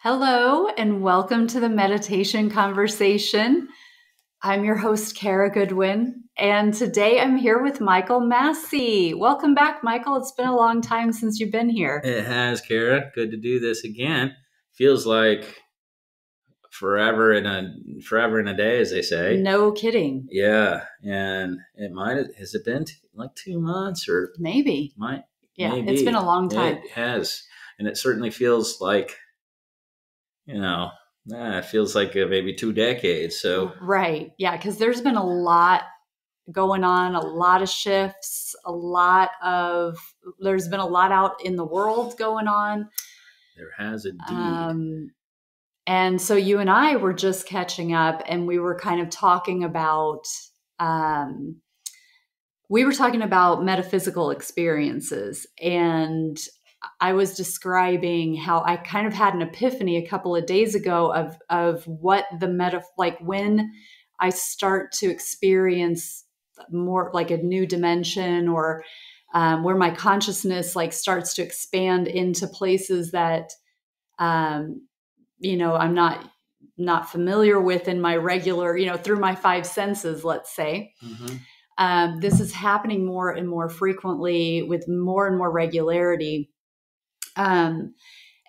Hello, and welcome to the meditation conversation. I'm your host, Kara Goodwin, and today I'm here with Michael Massey. Welcome back, Michael. It's been a long time since you've been here. It has, Kara. Good to do this again. Feels like forever in a forever in a day, as they say. No kidding. Yeah, and it might has it been like two months or Maybe. might Yeah, maybe. it's been a long time. It has, and it certainly feels like you know, it feels like uh, maybe two decades. So Right. Yeah, because there's been a lot going on, a lot of shifts, a lot of, there's been a lot out in the world going on. there has indeed. Um, and so you and I were just catching up, and we were kind of talking about. Um, we were talking about metaphysical experiences, and I was describing how I kind of had an epiphany a couple of days ago of of what the meta like when I start to experience more like a new dimension or um, where my consciousness like starts to expand into places that um, you know i'm not not familiar with in my regular you know through my five senses let's say Mhm. um, this is happening more and more frequently with more and more regularity um,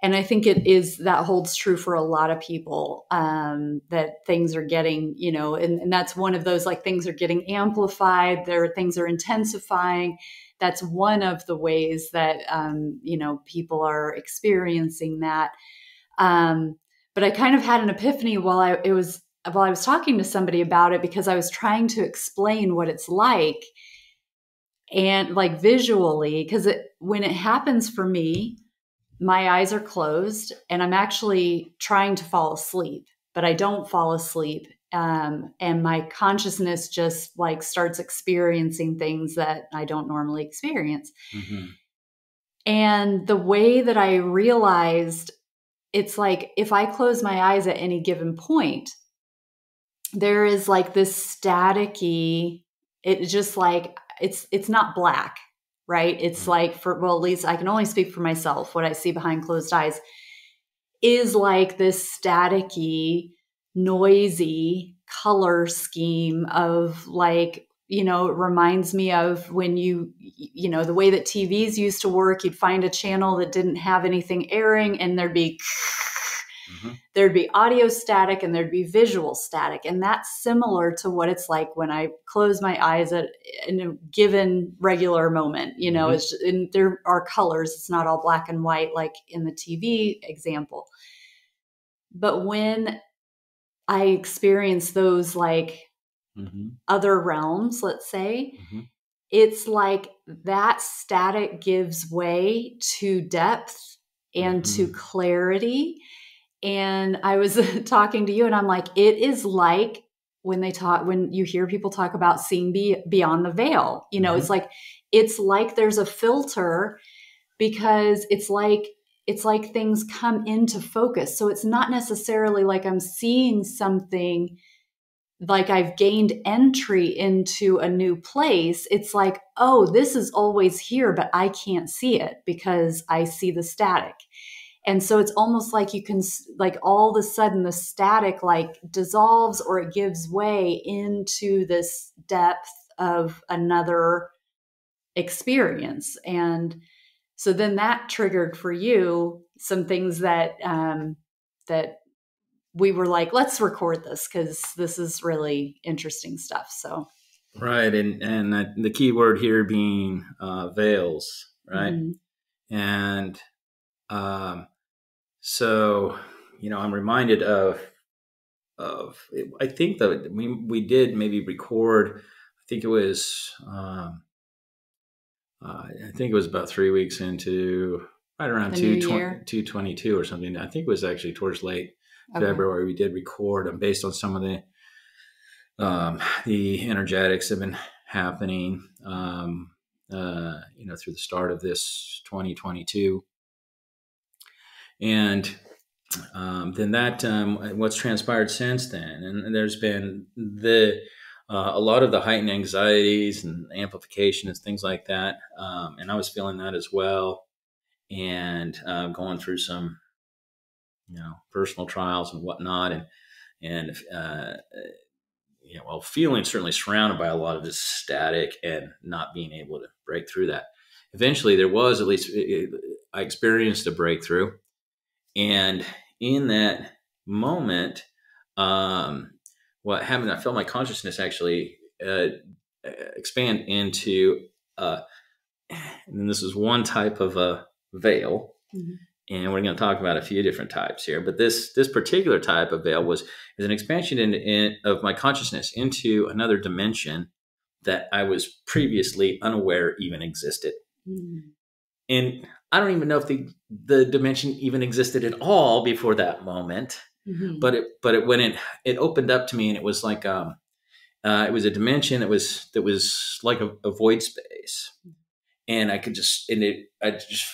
and i think it is that holds true for a lot of people um, that things are getting you know and, and that's one of those like things are getting amplified there are things are intensifying. That's one of the ways that um, you know people are experiencing that. Um, but I kind of had an epiphany while I it was while I was talking to somebody about it because I was trying to explain what it's like and like visually because it when it happens for me my eyes are closed and I'm actually trying to fall asleep but I don't fall asleep um, and my consciousness just like starts experiencing things that I don't normally experience Mhm. and the way that I realized it's like if I close my eyes at any given point, there is like this staticky, it's just like it's it's not black, right? It's Mhm. like for well, at least I can only speak for myself, what I see behind closed eyes is like this staticky, noisy color scheme of like you know it reminds me of when you you know the way that tvs used to work you'd find a channel that didn't have anything airing and there'd be Mhm. there'd be audio static and there'd be visual static and that's similar to what it's like when i close my eyes at in a given regular moment you know Mhm. it's and there are colors it's not all black and white like in the tv example but when i experience those like Mhm. other realms let's say Mhm. it's like that static gives way to depth and to Mhm. clarity. And I was talking to you, and I'm like, it is like when they talk, when you hear people talk about seeing be, beyond the veil, you know, Mhm. it's like, it's like there's a filter because it's like, it's like things come into focus. So it's not necessarily like I'm seeing something like I've gained entry into a new place, it's like, oh, this is always here, but I can't see it because I see the static. And so it's almost like you can, like, all of a sudden the static like dissolves or it gives way into this depth of another experience. And so then that triggered for you some things that, um, that we were like, let's record this because this is really interesting stuff. So, Right, and and the key word here being uh, veils, right? mhm. And um, so, you know, I'm reminded of of I think that we we did maybe record. I think it was um, uh, I think it was about three weeks into right around two two twenty two or something. I think it was actually towards late Okay. February. We did record and based on some of the um, the energetics have been happening. Um, uh, you know, through the start of this 2022, and um, then that um, what's transpired since then, and there's been the uh, a lot of the heightened anxieties and amplification and things like that, um, and I was feeling that as well, and uh, going through some you know personal trials and whatnot, and and uh, you know, well, feeling certainly surrounded by a lot of this static and not being able to break through that. Eventually, there was at least I experienced a breakthrough, and in that moment, um, what happened? I felt my consciousness actually uh, expand into, uh, and this is one type of a veil. Mm-hmm and we're going to talk about a few different types here but this this particular type of veil was is an expansion in, in, of my consciousness into another dimension that i was previously unaware even existed mm. And i don't even know if the the dimension even existed at all before that moment mm-hmm. but it but it when it it opened up to me and it was like um uh, it was a dimension that was that was like a, a void space and i could just and it i just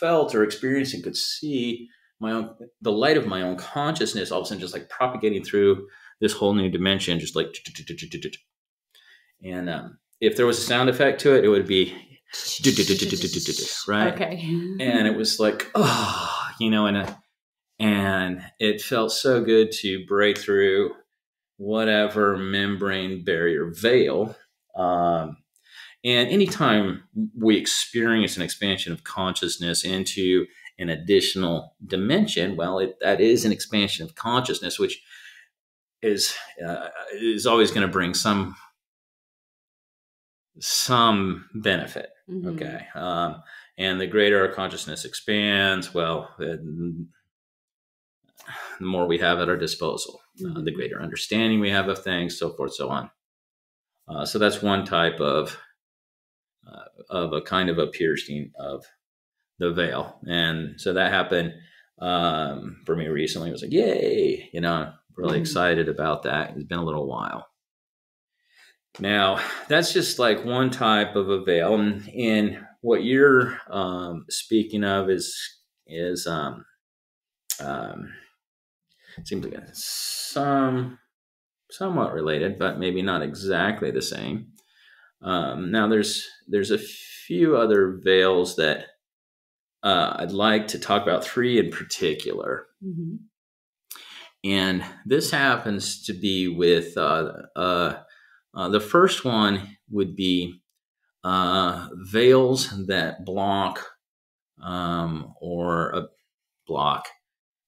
felt or experienced and could see my own the light of my own consciousness all of a sudden just like propagating through this whole new dimension just like and um, if there was a sound effect to it it would be right? Okay. And it was like oh you know and uh, and it felt so good to break through whatever membrane barrier veil um, and anytime we experience an expansion of consciousness into an additional dimension, well, it, that is an expansion of consciousness, which is uh, is always going to bring some some benefit. Mm-hmm. Okay, um, and the greater our consciousness expands, well, it, the more we have at our disposal, mm-hmm. uh, the mm-hmm. greater understanding we have of things, so forth, so on. Uh, so that's one type of uh, of a kind of a piercing of the veil. And so that happened um, for me recently. I was like, yay, you know, really mm excited about that. It's been a little while. Now, that's just like one type of a veil. And, and what you're um, speaking of is, is um, um, seems like some somewhat related, but maybe not exactly the same. Um, now, there's there's a few other veils that uh, I'd like to talk about. Three in particular, mm-hmm. and this happens to be with uh, uh, uh the first one would be uh, veils that block um, or a block.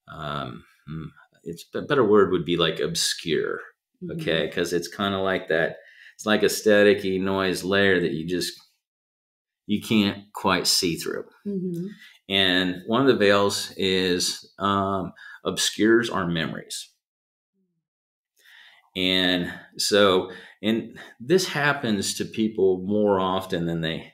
Um, hmm, it's a better word would be like obscure. Okay, because mm-hmm. it's kind of like that it's like a staticky noise layer that you just you can't quite see through. Mm-hmm. And one of the veils is um, obscures our memories. And so, and this happens to people more often than they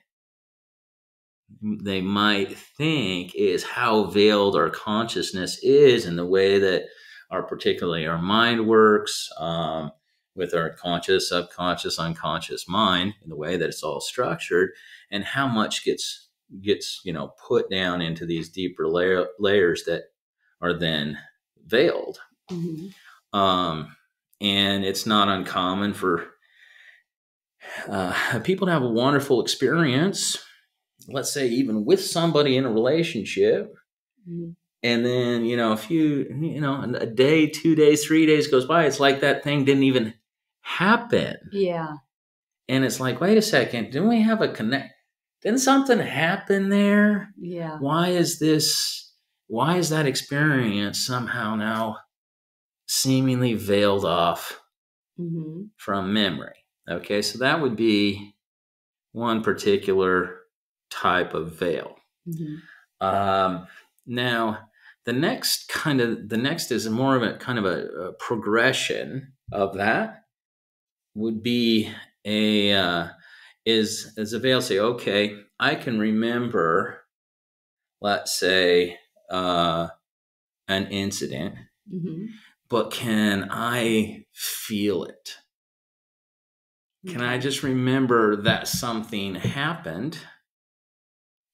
they might think is how veiled our consciousness is and the way that our particularly our mind works um, with our conscious, subconscious, unconscious mind in the way that it's all structured, and how much gets gets you know put down into these deeper layer, layers that are then veiled. Mm-hmm. Um, and it's not uncommon for uh, people to have a wonderful experience. Let's say even with somebody in a relationship. Mm-hmm and then you know a few you know a day two days three days goes by it's like that thing didn't even happen. Yeah. And it's like, wait a second, didn't we have a connect? Didn't something happen there? Yeah. Why is this, why is that experience somehow now seemingly veiled off mm-hmm. from memory? Okay, so that would be one particular type of veil. Mm-hmm. Um, now, the next kind of the next is more of a kind of a, a progression of that would be a uh, is as a veil say, okay, I can remember, let's say, uh, an incident, mm-hmm. but can I feel it? Can I just remember that something happened?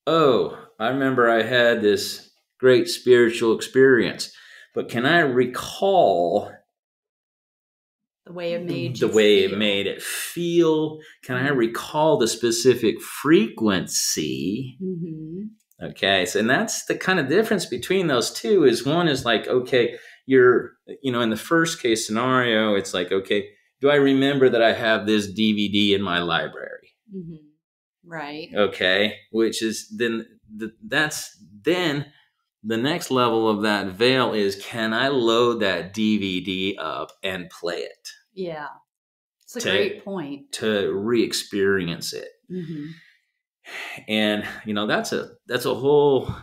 Oh, I remember I had this great spiritual experience, but can I recall the way it made the way feel. it made it feel. Can I mm-hmm. recall the specific frequency? Mm-hmm. Okay. So, and that's the kind of difference between those two is one is like, okay, you're, you know, in the first case scenario, it's like, okay, do I remember that I have this DVD in my library? Mm-hmm. Right. Okay. Which is then, the, that's then the next level of that veil is can I load that DVD up and play it? Yeah. It's a to, great point. To re experience it. Mm-hmm. And, you know, that's a, that's a whole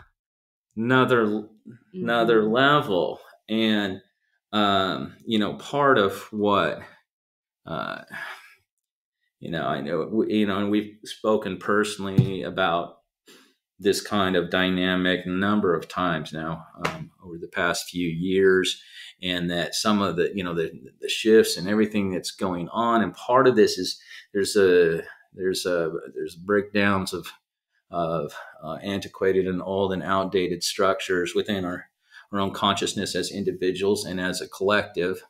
another, mm-hmm. another level. And, um, you know, part of what, uh, you know, I know, you know, and we've spoken personally about this kind of dynamic number of times now um, over the past few years and that some of the you know the, the shifts and everything that's going on and part of this is there's a there's a there's breakdowns of of uh, antiquated and old and outdated structures within our our own consciousness as individuals and as a collective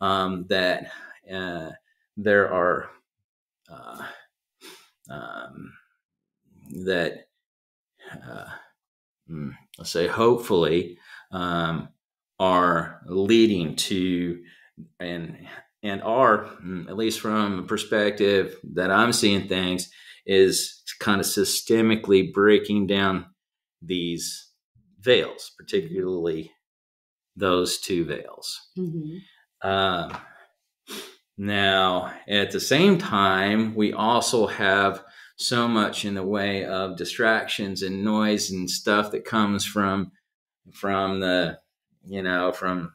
um, that uh, there are uh, um, that uh, mm, let's say hopefully um, are leading to and and are mm, at least from a perspective that I'm seeing things is kind of systemically breaking down these veils, particularly those two veils. Mm-hmm. Uh, now, at the same time, we also have so much in the way of distractions and noise and stuff that comes from from the you know from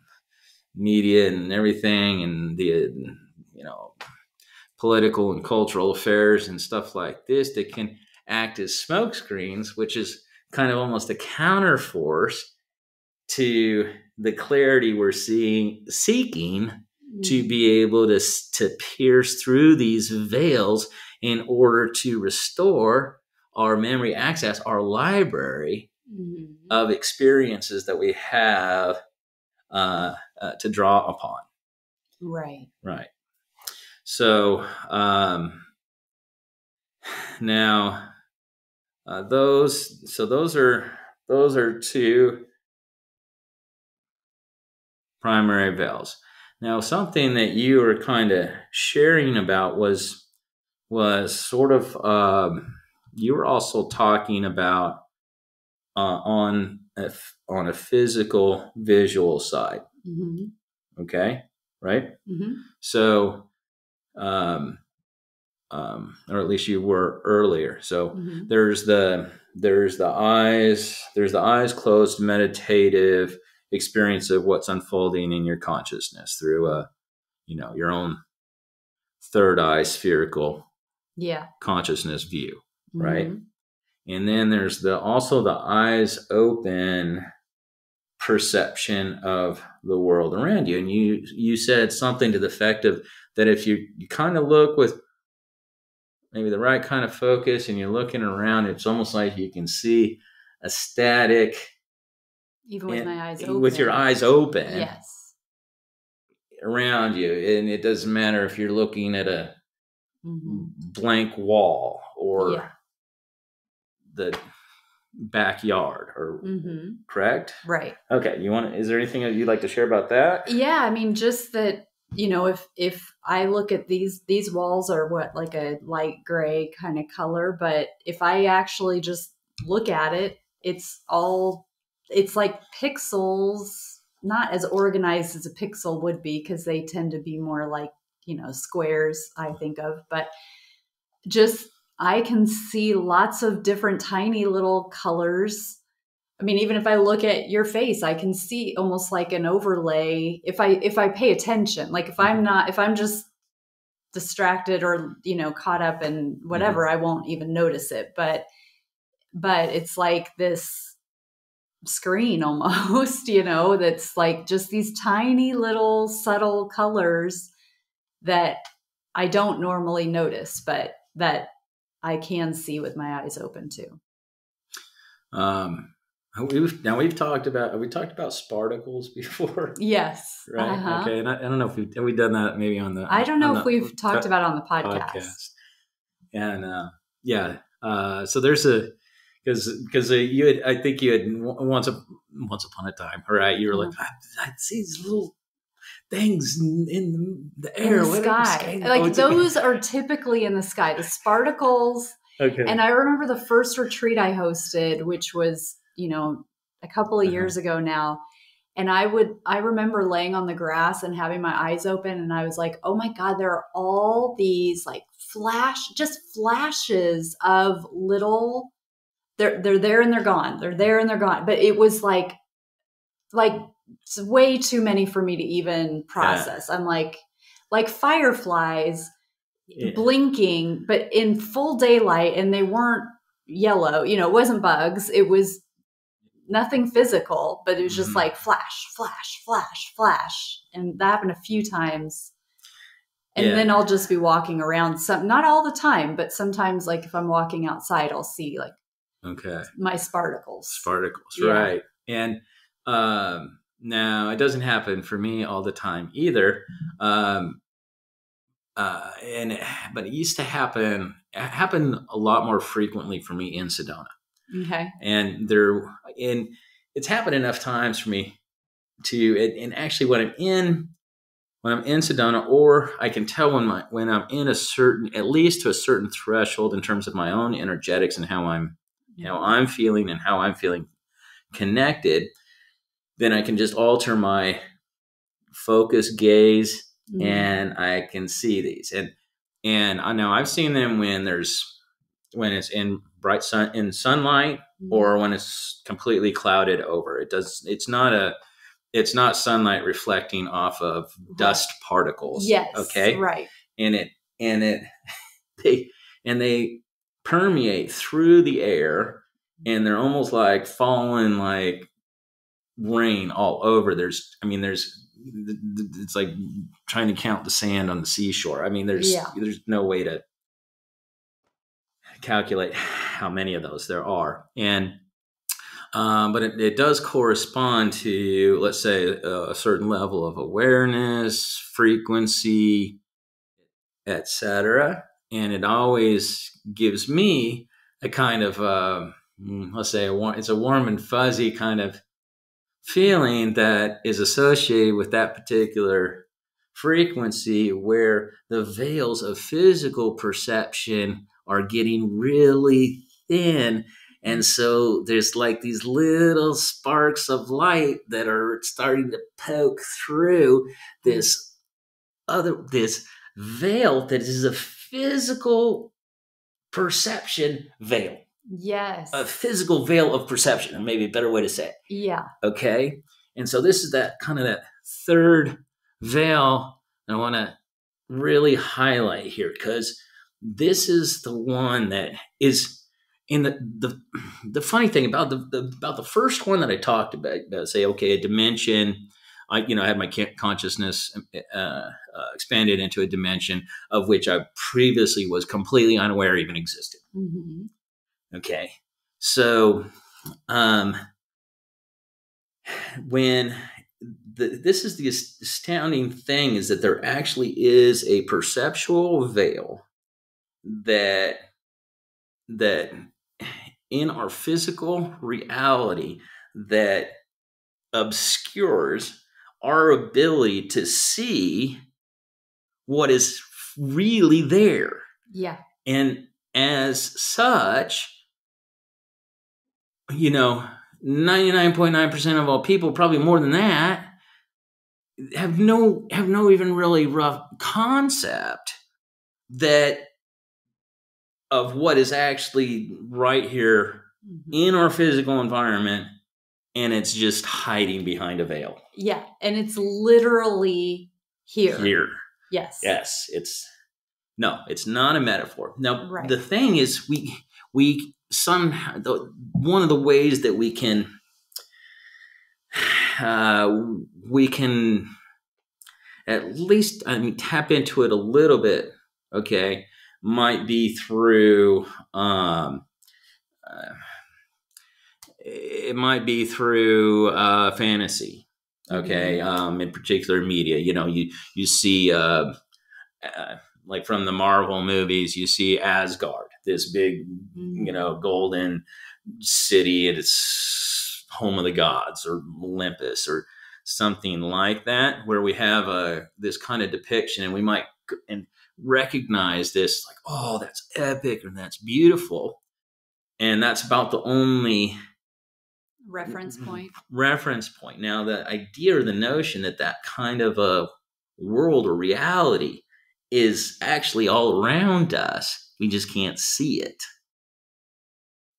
media and everything and the you know political and cultural affairs and stuff like this that can act as smoke screens which is kind of almost a counter force to the clarity we're seeing seeking to be able to to pierce through these veils in order to restore our memory access, our library mm-hmm. of experiences that we have uh, uh, to draw upon. Right. Right. So um, now uh, those so those are those are two primary veils. Now something that you were kind of sharing about was was sort of um, you were also talking about uh, on a, on a physical visual side. Mm-hmm. Okay, right? Mm-hmm. So, um, um, or at least you were earlier. So mm-hmm. there's the there's the eyes there's the eyes closed meditative experience of what's unfolding in your consciousness through a you know your own third eye spherical yeah. consciousness view right? Mm-hmm. and then there's the also the eyes open perception of the world around you. And you you said something to the effect of that if you you kind of look with maybe the right kind of focus and you're looking around it's almost like you can see a static even with my eyes open with your eyes open yes around you and it doesn't matter if you're looking at a mm-hmm. blank wall or yeah. the backyard or mm-hmm. correct right okay you want is there anything that you'd like to share about that yeah i mean just that you know if if i look at these these walls are what like a light gray kind of color but if i actually just look at it it's all it's like pixels not as organized as a pixel would be because they tend to be more like you know squares i think of but just i can see lots of different tiny little colors i mean even if i look at your face i can see almost like an overlay if i if i pay attention like if i'm mm-hmm. not if i'm just distracted or you know caught up in whatever mm-hmm. i won't even notice it but but it's like this screen almost you know that's like just these tiny little subtle colors that I don't normally notice, but that I can see with my eyes open too. Um, we've now we've talked about we talked about sparticles before. Yes. Right. Uh-huh. Okay. And I, I, don't know if we have we done that maybe on the. I don't know if we've talked about on the podcast. podcast. And uh, yeah, uh, so there's a because because uh, you had I think you had once a once upon a time, right? You were like, I, I see these little things in the air, in the sky. Like oh, those are typically in the sky. The sparticles. Okay. And I remember the first retreat I hosted, which was you know a couple of uh-huh. years ago now. And I would, I remember laying on the grass and having my eyes open, and I was like, oh my God, there are all these like flash, just flashes of little they're they're there and they're gone. They're there and they're gone. But it was like like way too many for me to even process. Yeah. I'm like like fireflies yeah. blinking, but in full daylight, and they weren't yellow. You know, it wasn't bugs. It was nothing physical, but it was just mm-hmm. like flash, flash, flash, flash, and that happened a few times. And yeah. then I'll just be walking around some not all the time, but sometimes like if I'm walking outside, I'll see like Okay. My sparticles. Sparticles, yeah. right. And um, now it doesn't happen for me all the time either. Um, uh, and but it used to happen happen a lot more frequently for me in Sedona. Okay. And there and it's happened enough times for me to and, and actually when I'm in when I'm in Sedona, or I can tell when my when I'm in a certain at least to a certain threshold in terms of my own energetics and how I'm how I'm feeling and how I'm feeling connected, then I can just alter my focus gaze mm-hmm. and I can see these. And and I know I've seen them when there's when it's in bright sun in sunlight mm-hmm. or when it's completely clouded over. It does it's not a it's not sunlight reflecting off of dust particles. Yes. Okay. Right. And it and it they and they permeate through the air and they're almost like falling like rain all over. There's, I mean, there's, it's like trying to count the sand on the seashore. I mean, there's, yeah. there's no way to calculate how many of those there are. And, um, but it, it, does correspond to, let's say, a, a certain level of awareness, frequency, etc and it always gives me a kind of uh, let's say a warm, it's a warm and fuzzy kind of feeling that is associated with that particular frequency where the veils of physical perception are getting really thin. And so there's like these little sparks of light that are starting to poke through this other this veil that is a physical perception veil. Yes. A physical veil of perception, and maybe a better way to say it. Yeah. Okay. And so this is that kind of that third veil I want to really highlight here because this is the one that is in the the the funny thing about the, the about the first one that I talked about, about say okay a dimension I, you know, I had my consciousness uh, uh, expanded into a dimension of which I previously was completely unaware even existed. Mm-hmm. Okay, so um, when the, this is the astounding thing is that there actually is a perceptual veil that that in our physical reality that obscures our ability to see what is really there. Yeah. And as such, you know, 99.9% of all people, probably more than that, have no have no even really rough concept that of what is actually right here mm-hmm. in our physical environment and it's just hiding behind a veil. Yeah, and it's literally here. Here. Yes. Yes, it's no, it's not a metaphor. Now, right. the thing is we we somehow the, one of the ways that we can uh, we can at least I mean tap into it a little bit, okay, might be through um uh, it might be through uh, fantasy okay mm-hmm. um, in particular media you know you you see uh, uh, like from the marvel movies you see asgard this big mm-hmm. you know golden city and it's home of the gods or Olympus or something like that, where we have a this kind of depiction, and we might and recognize this like, oh, that's epic and that's beautiful, and that's about the only reference point. Reference point. Now, the idea or the notion that that kind of a world or reality is actually all around us, we just can't see it.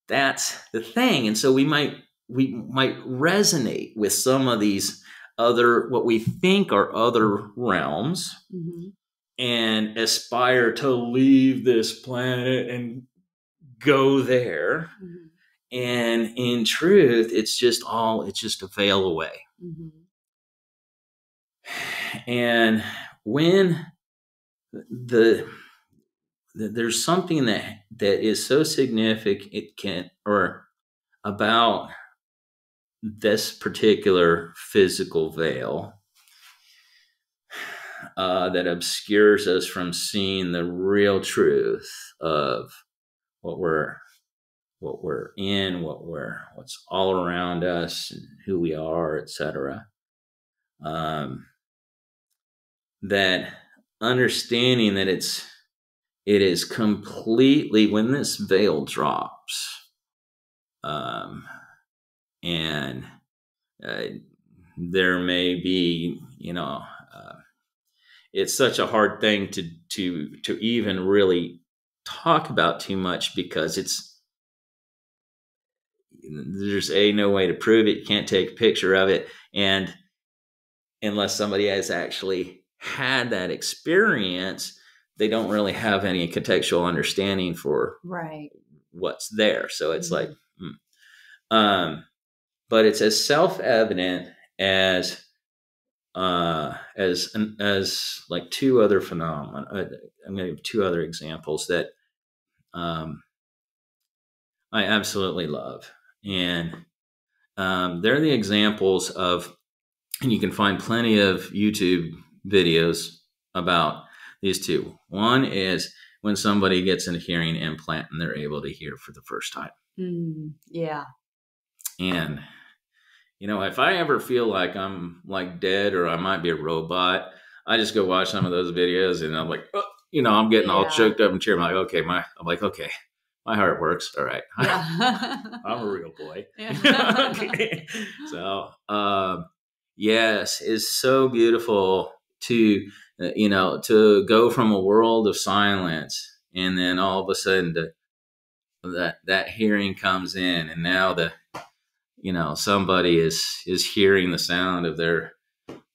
That's the thing, and so we might we might resonate with some of these other what we think are other realms mm-hmm. and aspire to leave this planet and go there mm-hmm. And in truth it's just all it's just a veil away mm-hmm. and when the, the there's something that that is so significant it can, or about this particular physical veil uh, that obscures us from seeing the real truth of what we're what we're in, what we're what's all around us, and who we are, etc. Um, that understanding that it's it is completely when this veil drops. Um, and uh, there may be, you know, uh, it's such a hard thing to to to even really talk about too much because it's there's a no way to prove it. You can't take a picture of it, and unless somebody has actually had that experience, they don't really have any contextual understanding for right what's there. So it's mm-hmm. like, mm. um, but it's as self-evident as uh, as as like two other phenomena. Uh, I'm going to give two other examples that um, I absolutely love, and um, they're the examples of, and you can find plenty of YouTube videos about these two. One is when somebody gets a hearing implant and they're able to hear for the first time. Mm, yeah. And you know, if I ever feel like I'm like dead or I might be a robot, I just go watch some of those videos and I'm like, oh, you know, I'm getting yeah. all choked up and tear. I'm like, okay, my, I'm like, okay, my heart works. All right. Yeah. I'm a real boy. okay. So, um, yes, it's so beautiful to, uh, you know, to go from a world of silence and then all of a sudden to, that, that hearing comes in and now the, you know somebody is is hearing the sound of their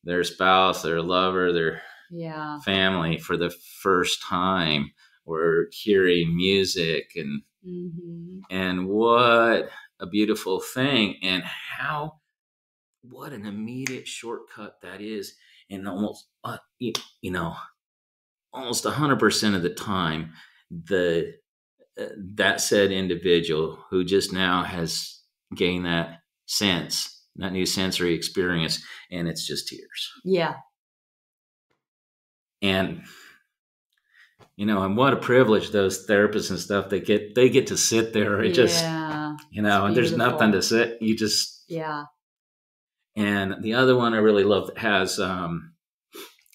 their spouse their lover their yeah family for the first time or hearing music and mm-hmm. and what a beautiful thing and how what an immediate shortcut that is and almost uh, you, you know almost 100% of the time the uh, that said individual who just now has gained that sense, that new sensory experience, and it's just tears. Yeah. And you know, and what a privilege those therapists and stuff they get they get to sit there. It yeah. just you know, and there's nothing to sit. You just Yeah. And the other one I really love that has um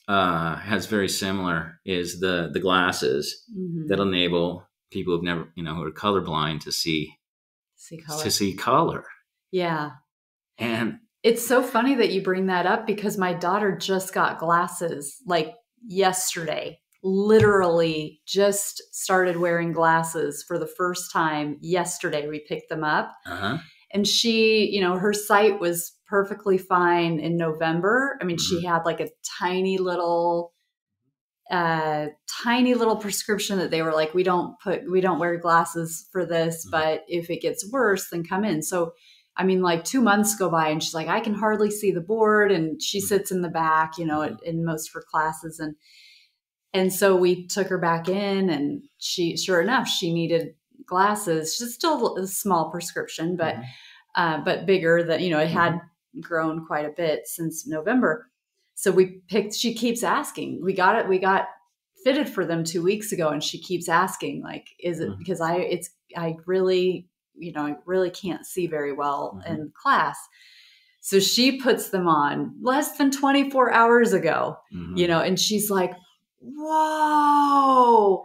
uh has very similar is the the glasses mm-hmm. that enable people who've never you know who are colorblind to see see color. to see color. Yeah. And it's so funny that you bring that up because my daughter just got glasses like yesterday. Literally just started wearing glasses for the first time yesterday. We picked them up. Uh-huh. And she, you know, her sight was perfectly fine in November. I mean, mm-hmm. she had like a tiny little a tiny little prescription that they were like, we don't put, we don't wear glasses for this, mm-hmm. but if it gets worse, then come in. So, I mean, like two months go by and she's like, I can hardly see the board. And she mm-hmm. sits in the back, you know, in, mm-hmm. in most of her classes. And, and so we took her back in and she, sure enough, she needed glasses. She's still a small prescription, but, mm-hmm. uh, but bigger than you know, it had mm-hmm. grown quite a bit since November so we picked she keeps asking we got it we got fitted for them two weeks ago and she keeps asking like is it mm-hmm. because i it's i really you know, I really can't see very well Mhm. in class. So she puts them on less than 24 hours ago, you know, and she's like, whoa,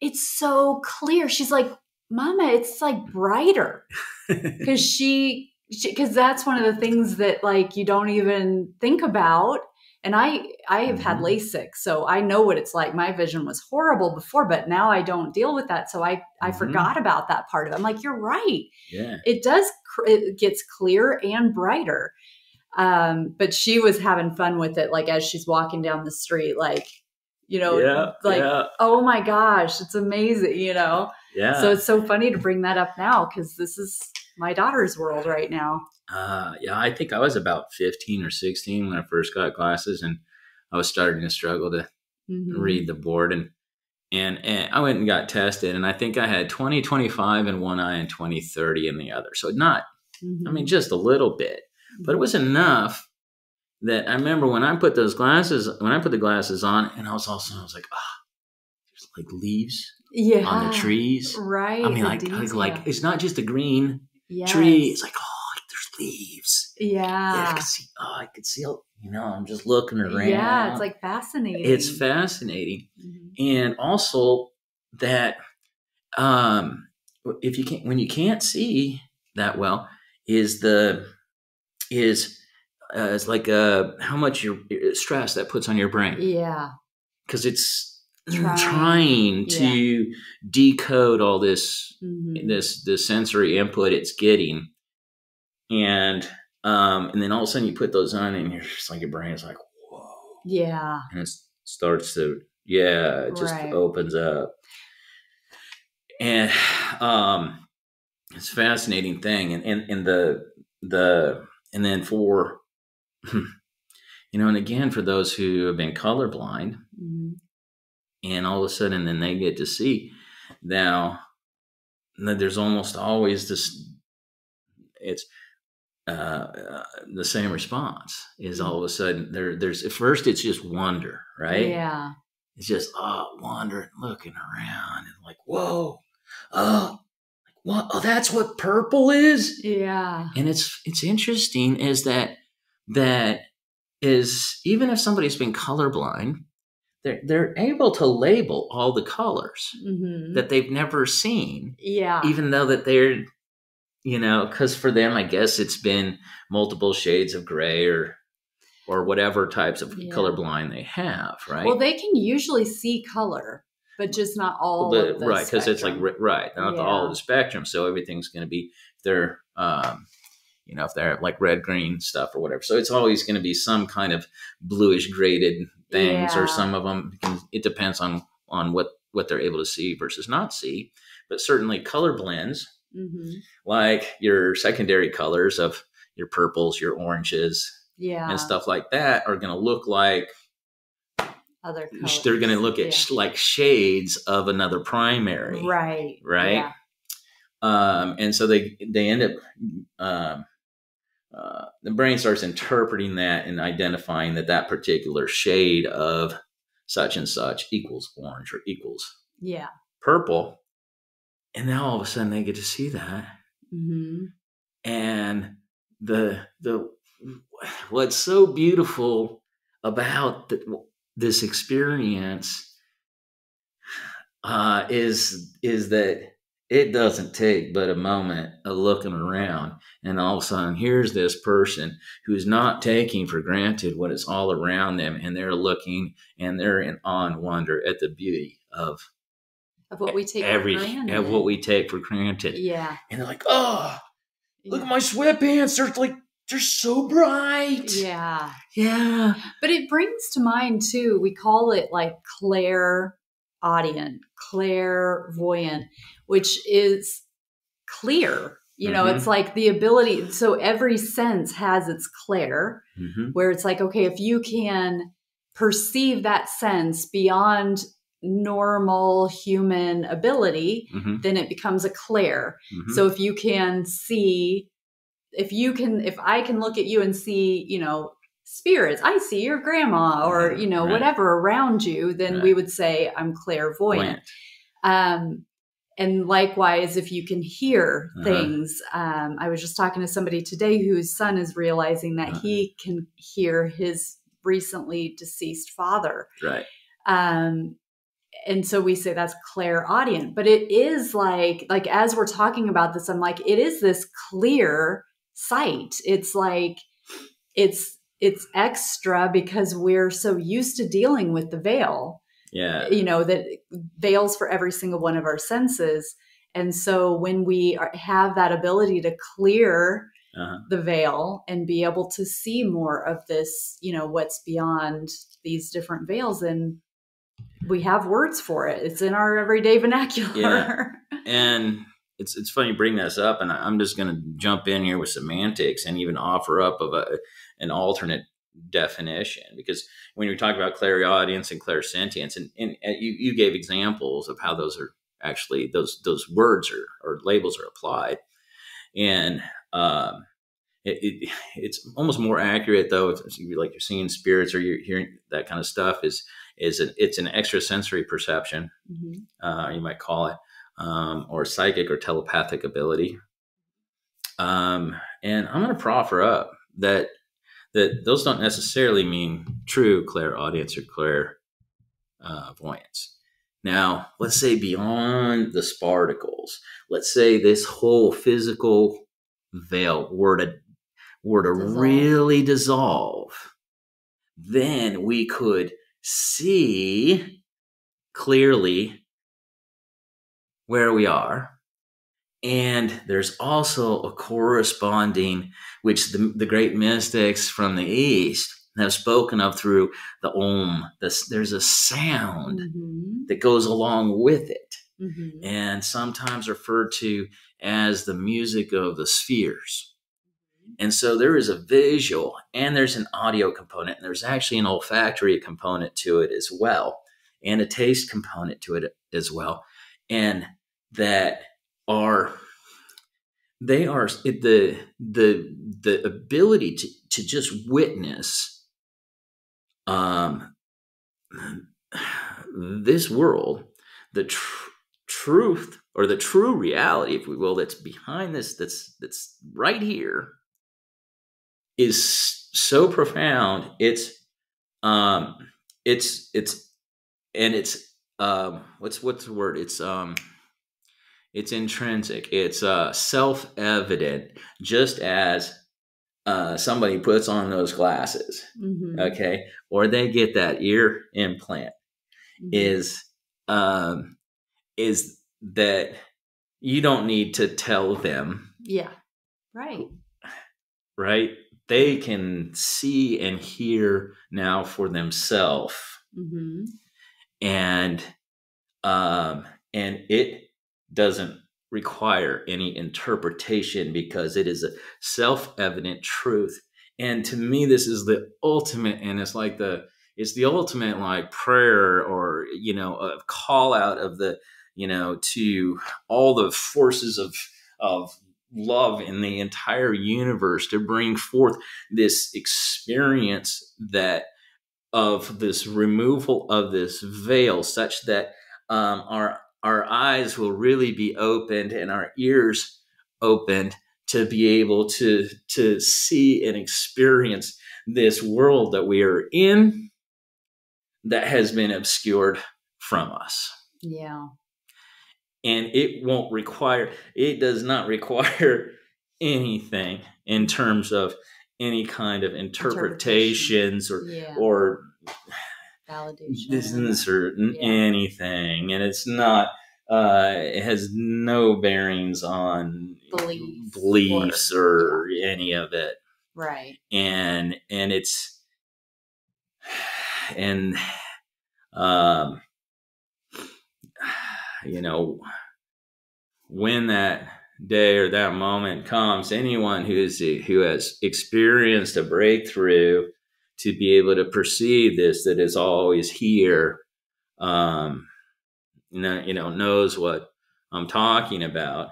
it's so clear. She's like, Mama, it's like brighter because she because that's one of the things that like you don't even think about and i i have had Mhm. lasik so i know what it's like my vision was horrible before but now i don't deal with that so i i Mhm. forgot about that part of it i'm like you're right yeah. it does cr- it gets clear and brighter um but she was having fun with it like as she's walking down the street like you know yeah. like yeah. oh my gosh it's amazing you know Yeah. so it's so funny to bring that up now because this is my daughter's world right now Uh, yeah, I think I was about 15 or 16 when I first got glasses, and I was starting to struggle to Mhm. read the board. And, and and I went and got tested, and I think I had 20 25 in one eye and 20 30 in the other. So not, I Mhm. mean, just a little bit, but it was enough that I remember when I put those glasses, when I put the glasses on, and I was also, I was like, ah, there's like leaves yeah on the trees. right I mean, like, like, like, it's not just a green Yes. tree. It's like, oh, there's leaves. yeah, I yeah could see. Oh, I could see. You know, I'm just looking around. yeah it's like fascinating it's fascinating, Mhm. and also that um, if you can't, when you can't see that well, is the is uh, it's like uh, how much your stress that puts on your brain. Yeah. Because it's Trying. trying, to decode all this Mhm. this this sensory input it's getting. And um and then all of a sudden you put those on and you're just like your brain is like whoa. Yeah. And it starts to yeah it just Right. opens up. And um it's a fascinating thing. And and, and the the and then for you know and again for those who have been colorblind Mhm. and all of a sudden then they get to see now that there's almost always this it's uh, uh, the same response is all of a sudden there there's at first it's just wonder right? Yeah. It's just oh wondering looking around and like whoa oh like what oh that's what purple is? Yeah. And it's it's interesting is that that is even if somebody's been colorblind they're they're able to label all the colors Mhm. that they've never seen yeah even though that they're you know because for them i guess it's been multiple shades of gray or or whatever types of Yeah. colorblind they have right well they can usually see color but just not all the, of the right because it's like right not the, all of the spectrum so everything's going to be if they're um you know if they're like red green stuff or whatever so it's always going to be some kind of bluish graded things Yeah. or some of them it depends on on what what they're able to see versus not see but certainly color blends Mhm. like your secondary colors of your purples your oranges yeah and stuff like that are going to look like other they're going to look at Yeah. sh- like shades of another primary right right? yeah. um, and so they they end up um, uh, the brain starts interpreting that and identifying that that particular shade of such and such equals orange or equals yeah. purple. And now all of a sudden they get to see that. Hmm and the the what's so beautiful about the, this experience uh, is is that it doesn't take but a moment of looking around and all of a sudden here's this person who's not taking for granted what is all around them and they're looking and they're in awe and wonder at the beauty of of what we take every for granted. of what we take for granted. Yeah. And they're like oh look yeah. at my sweatpants. They're like they're so bright. Yeah. Yeah. But it brings to mind too, we call it like clair audient, clairvoyant, which is clear. You know, Mhm. it's like the ability. So every sense has its clair, hmm where it's like, okay, if you can perceive that sense beyond normal human ability, hmm then it becomes a clair. hmm So if you can see, if you can, if I can look at you and see, you know, spirits, I see your grandma or, you know, right. whatever around you, then we would say I'm clairvoyant. Um, and likewise if you can hear Uh-huh. things um, i was just talking to somebody today whose son is realizing that Uh-huh. he can hear his recently deceased father Right. um, and so we say that's clairaudient but it is like like as we're talking about this i'm like it is this clear sight it's like it's it's extra because we're so used to dealing with the veil Yeah. you know that veils for every single one of our senses and so when we are, have that ability to clear Uh-huh. the veil and be able to see more of this you know what's beyond these different veils then we have words for it it's in our everyday vernacular And it's it's funny you bring this up, and I'm just going to jump in here with semantics and even offer up of a an alternate definition because when you talk about clairaudience and clairsentience, and, and, and you, you gave examples of how those are actually those those words are, or labels are applied, and um, it, it, it's almost more accurate though. If, like you're seeing spirits or you're hearing that kind of stuff is is an, it's an extrasensory perception Mhm. uh, you might call it, um, or psychic or telepathic ability. Um, and I'm going to proffer up that that those don't necessarily mean true clairaudience or clair uh, voyance. Now, let's say beyond the sparticles, let's say this whole physical veil were to were to Dissolve. really dissolve, then we could see clearly where we are. And there's also a corresponding, which the, the great mystics from the East have spoken of through the Om. This, there's a sound Mhm. that goes along with it, Mhm. and sometimes referred to as the music of the spheres. And so there is a visual and there's an audio component, and there's actually an olfactory component to it as well, and a taste component to it as well. And that are they are it, the the the ability to to just witness um this world the tr- truth or the true reality if we will that's behind this that's that's right here is so profound. It's um it's it's and it's um what's what's the word? It's um it's intrinsic. It's uh self-evident just as uh somebody puts on those glasses Mhm. okay? Or they get that ear implant Mhm. is um is that you don't need to tell them yeah. Right. right? They can see and hear now for themselves hmm and um and it doesn't require any interpretation because it is a self-evident truth. And to me this is the ultimate and it's like the it's the ultimate like prayer or you know a call out of the you know to all the forces of of love in the entire universe to bring forth this experience that of this removal of this veil such that um, our our eyes will really be opened and our ears opened to be able to to see and experience this world that we are in that has been obscured from us. Yeah. And it won't require it does not require anything in terms of any kind of interpretations or yeah. or validation. isn't certain Yeah. anything and it's not uh it has no bearings on Beliefs beliefs or- or, any of it. Right. And and it's and um you know when that day or that moment comes anyone who's who has experienced a breakthrough to be able to perceive this that is always here um you know, knows what i'm talking about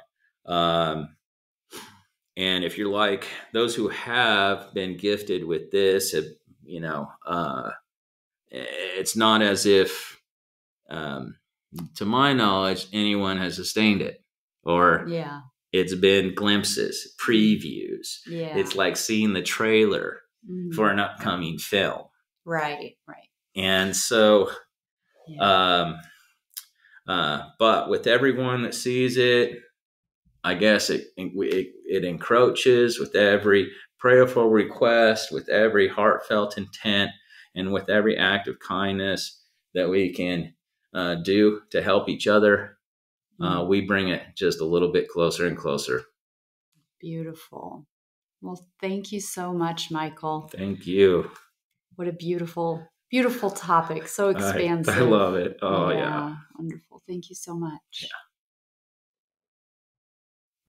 um and if you're like those who have been gifted with this have you know uh it's not as if um to my knowledge, anyone has sustained it, or Yeah. it's been glimpses, previews. Yeah. It's like seeing the trailer Mhm. for an upcoming film, right. Right. and so Yeah. Um, uh, but with everyone that sees it, I guess it, it it encroaches with every prayerful request, with every heartfelt intent, and with every act of kindness that we can uh, do to help each other. Uh, Mm. we bring it just a little bit closer and closer. Beautiful. Well, thank you so much, Michael. Thank you. What a beautiful, beautiful topic. So expansive. I love it. Oh yeah. Wonderful. Thank you so much. Yeah.